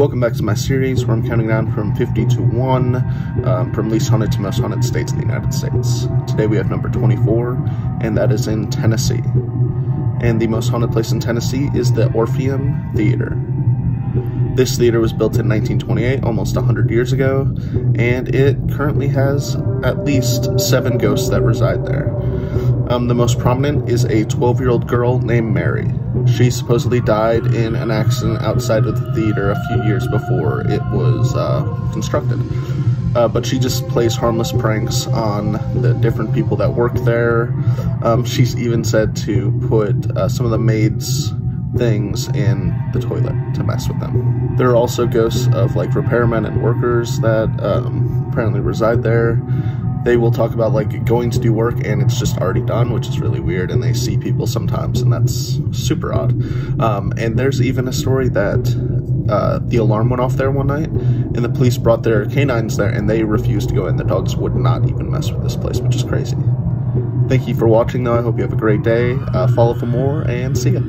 Welcome back to my series where I'm counting down from 50 to 1, um, from least haunted to most haunted states in the United States. Today we have number 24, and that is in Tennessee. And the most haunted place in Tennessee is the Orpheum Theater. This theater was built in 1928, almost 100 years ago, and it currently has at least seven ghosts that reside there. Um, the most prominent is a 12 year old girl named Mary. She supposedly died in an accident outside of the theater a few years before it was uh, constructed. Uh, but she just plays harmless pranks on the different people that work there. Um, she's even said to put uh, some of the maids' things in the toilet to mess with them. There are also ghosts of like repairmen and workers that um, apparently reside there they will talk about like going to do work and it's just already done, which is really weird. And they see people sometimes, and that's super odd. Um, and there's even a story that uh, the alarm went off there one night, and the police brought their canines there, and they refused to go in. The dogs would not even mess with this place, which is crazy. Thank you for watching, though. I hope you have a great day. Uh, follow for more, and see ya.